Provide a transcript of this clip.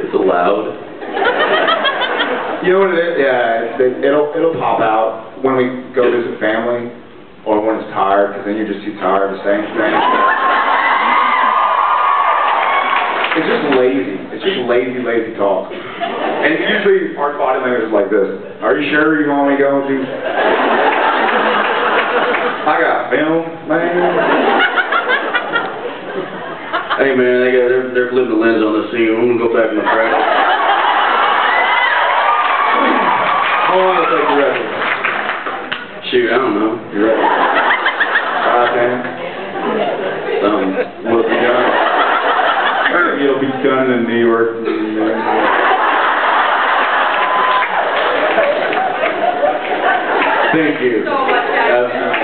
It's allowed. You know what it is? Yeah, it- it'll it'll pop out when we go visit family, or when it's tired, because then you're just too tired to say anything. It's just lazy. It's just lazy, lazy talk. And usually our body language is like this. Are you sure you want me to go to? I got film, man. Hey man, they got they're, they're flipping the lens on the scene. I'm gonna go back in the crowd. How long will it take you ready? Shoot, I don't know. You ready? Five, ten. Um, Will it be done? It'll be done in New York. Thank you. so much